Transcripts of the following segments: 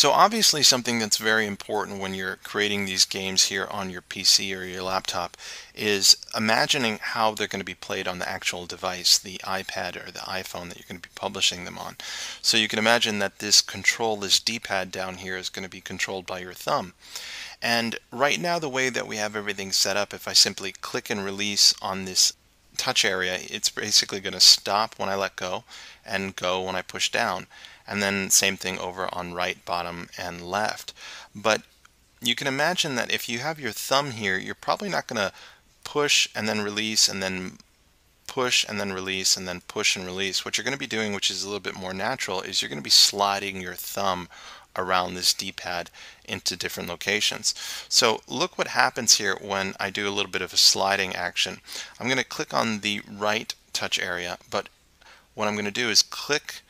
So obviously something that's very important when you're creating these games here on your PC or your laptop is imagining how they're going to be played on the actual device, the iPad or the iPhone that you're going to be publishing them on. So you can imagine that this control, this D-pad down here is going to be controlled by your thumb. And right now the way that we have everything set up, if I simply click and release on this touch area, it's basically going to stop when I let go and go when I push down. And then same thing over on right, bottom, and left. But you can imagine that if you have your thumb here, you're probably not going to push and then release and then push and then release and then push and release. What you're going to be doing, which is a little bit more natural, is you're going to be sliding your thumb around this D-pad into different locations. So look what happens here when I do a little bit of a sliding action. I'm going to click on the right touch area, but what I'm going to do is click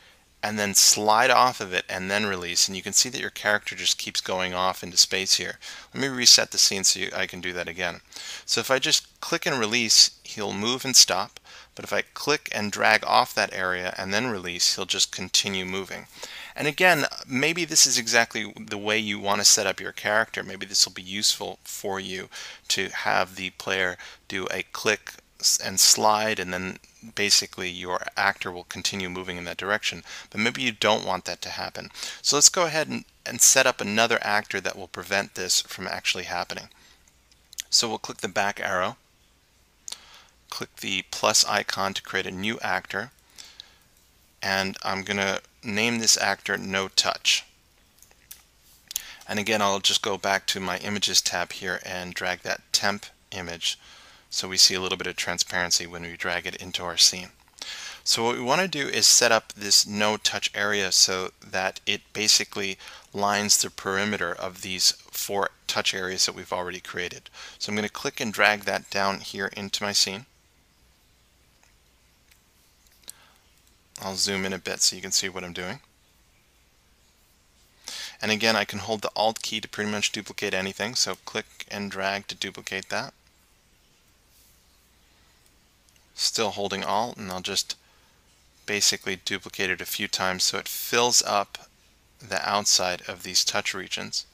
and then slide off of it and then release and you can see that your character just keeps going off into space here. Let me reset the scene so you, I can do that again. So if I just click and release he'll move and stop but if I click and drag off that area and then release he'll just continue moving. And again, maybe this is exactly the way you want to set up your character. Maybe this will be useful for you to have the player do a click and slide and then basically your actor will continue moving in that direction. But maybe you don't want that to happen. So let's go ahead and, and set up another actor that will prevent this from actually happening. So we'll click the back arrow, click the plus icon to create a new actor, and I'm going to name this actor No Touch. And again, I'll just go back to my Images tab here and drag that temp image so we see a little bit of transparency when we drag it into our scene. So what we want to do is set up this no touch area so that it basically lines the perimeter of these four touch areas that we've already created. So I'm going to click and drag that down here into my scene. I'll zoom in a bit so you can see what I'm doing. And again, I can hold the Alt key to pretty much duplicate anything, so click and drag to duplicate that. Still holding Alt, and I'll just basically duplicate it a few times so it fills up the outside of these touch regions.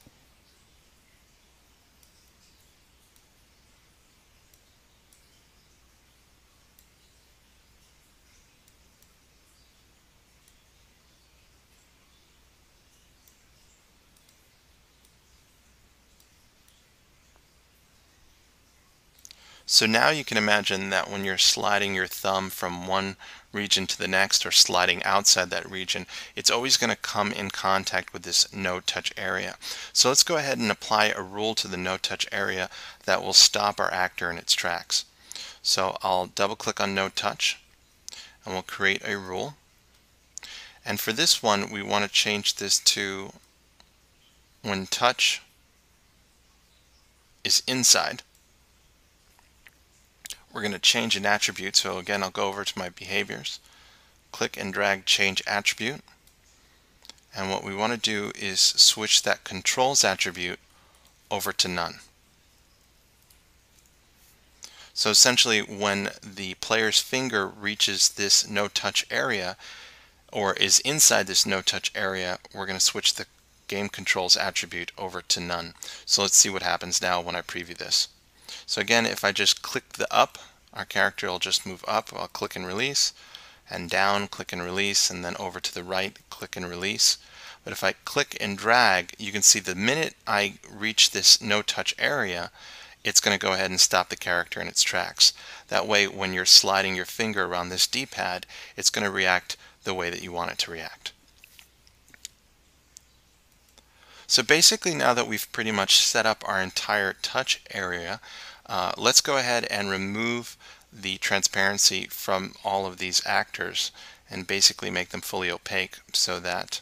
So now you can imagine that when you're sliding your thumb from one region to the next or sliding outside that region, it's always going to come in contact with this no touch area. So let's go ahead and apply a rule to the no touch area that will stop our actor in its tracks. So I'll double click on no touch and we'll create a rule. And for this one, we want to change this to when touch is inside we're going to change an attribute. So again, I'll go over to my behaviors, click and drag change attribute. And what we want to do is switch that controls attribute over to none. So essentially when the player's finger reaches this no touch area or is inside this no touch area, we're going to switch the game controls attribute over to none. So let's see what happens now when I preview this. So again, if I just click the up, our character will just move up. I'll click and release, and down, click and release, and then over to the right, click and release. But if I click and drag, you can see the minute I reach this no touch area, it's going to go ahead and stop the character in its tracks. That way, when you're sliding your finger around this D-pad, it's going to react the way that you want it to react. So basically now that we've pretty much set up our entire touch area, uh, let's go ahead and remove the transparency from all of these actors and basically make them fully opaque so that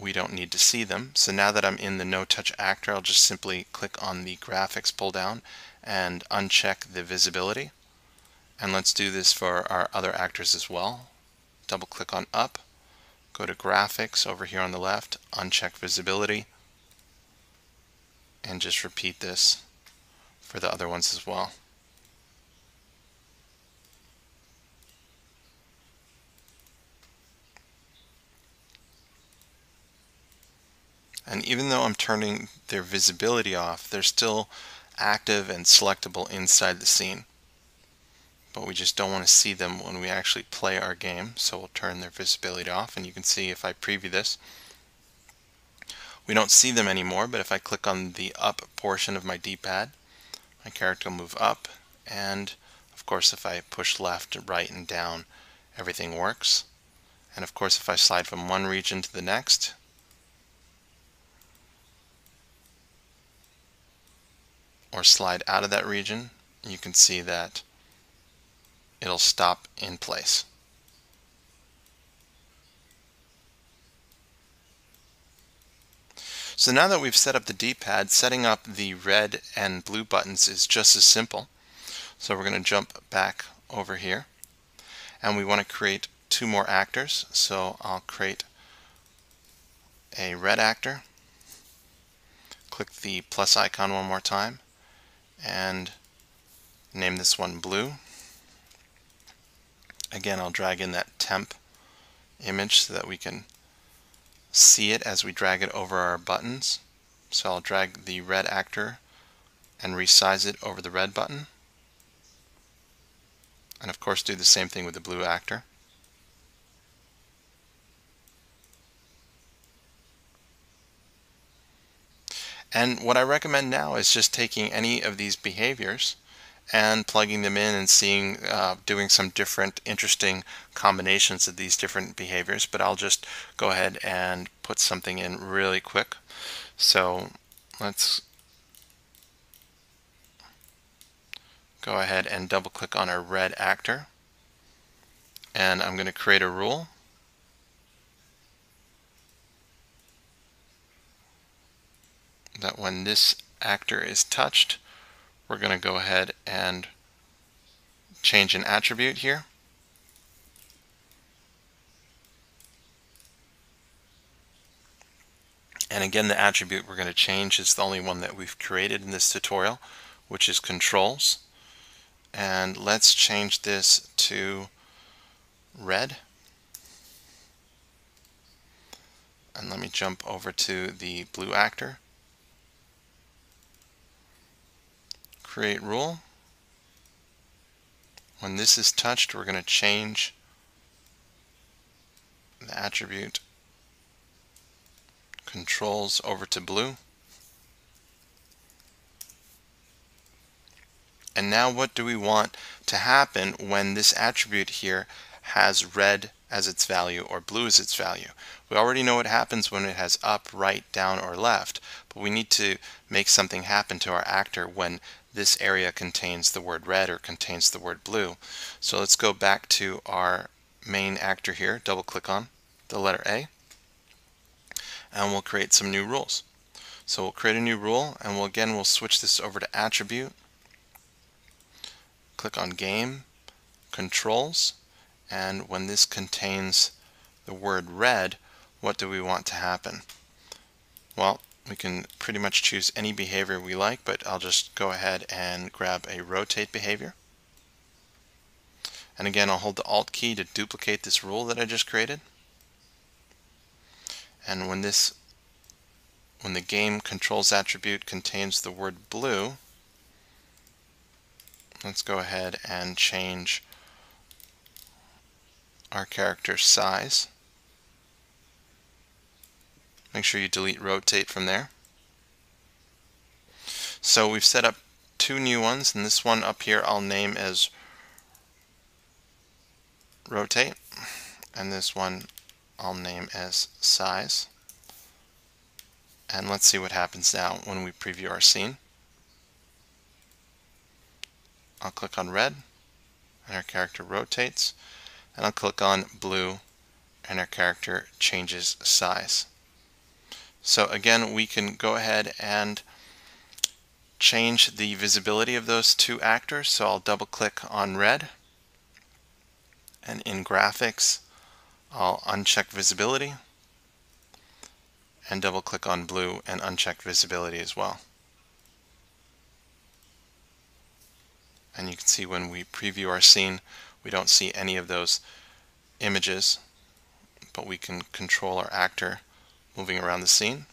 we don't need to see them. So now that I'm in the no touch actor, I'll just simply click on the graphics pull down and uncheck the visibility. And let's do this for our other actors as well. Double click on up, go to graphics over here on the left, uncheck visibility, and just repeat this for the other ones as well. And even though I'm turning their visibility off, they're still active and selectable inside the scene. But we just don't want to see them when we actually play our game, so we'll turn their visibility off. And you can see if I preview this, we don't see them anymore, but if I click on the up portion of my D-pad, my character will move up, and of course if I push left, right, and down, everything works. And of course if I slide from one region to the next, or slide out of that region, you can see that it'll stop in place. So now that we've set up the D-pad, setting up the red and blue buttons is just as simple. So we're going to jump back over here and we want to create two more actors. So I'll create a red actor, click the plus icon one more time and name this one blue. Again, I'll drag in that temp image so that we can see it as we drag it over our buttons. So I'll drag the red actor and resize it over the red button. And of course do the same thing with the blue actor. And what I recommend now is just taking any of these behaviors and plugging them in and seeing, uh, doing some different interesting combinations of these different behaviors. But I'll just go ahead and put something in really quick. So let's go ahead and double click on our red actor. And I'm going to create a rule. that when this actor is touched, we're going to go ahead and change an attribute here. And again, the attribute we're going to change is the only one that we've created in this tutorial, which is controls. And let's change this to red. And let me jump over to the blue actor. Create rule. When this is touched, we're going to change the attribute controls over to blue. And now what do we want to happen when this attribute here has red as its value or blue as its value. We already know what happens when it has up, right, down, or left, but we need to make something happen to our actor when this area contains the word red or contains the word blue. So let's go back to our main actor here, double click on the letter A, and we'll create some new rules. So we'll create a new rule and we'll again we'll switch this over to attribute, click on game, controls, and when this contains the word red, what do we want to happen? Well, we can pretty much choose any behavior we like, but I'll just go ahead and grab a rotate behavior. And again, I'll hold the Alt key to duplicate this rule that I just created. And when this, when the game controls attribute contains the word blue, let's go ahead and change our character size. Make sure you delete rotate from there. So we've set up two new ones, and this one up here I'll name as rotate, and this one I'll name as size. And let's see what happens now when we preview our scene. I'll click on red, and our character rotates, and I'll click on blue, and our character changes size. So again, we can go ahead and change the visibility of those two actors. So I'll double click on red and in graphics, I'll uncheck visibility and double click on blue and uncheck visibility as well. And you can see when we preview our scene, we don't see any of those images, but we can control our actor moving around the scene.